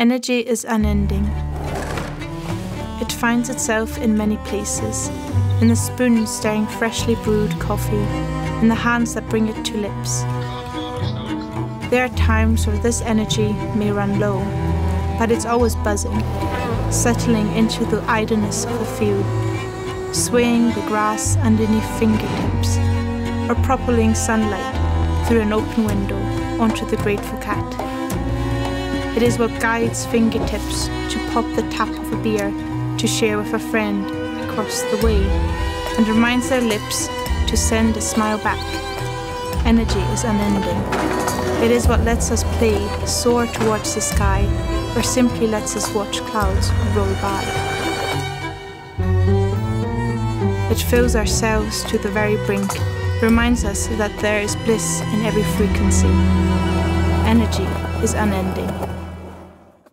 Energy is unending. It finds itself in many places in the spoon stirring freshly brewed coffee, in the hands that bring it to lips. There are times where this energy may run low, but it's always buzzing, settling into the idleness of a field, swaying the grass underneath fingertips, or propelling sunlight through an open window onto the grateful cat. It is what guides fingertips to pop the tap of a beer to share with a friend across the way and reminds their lips to send a smile back. Energy is unending. It is what lets us play, soar towards the sky, or simply lets us watch clouds roll by. It fills ourselves to the very brink, reminds us that there is bliss in every frequency. Energy is unending.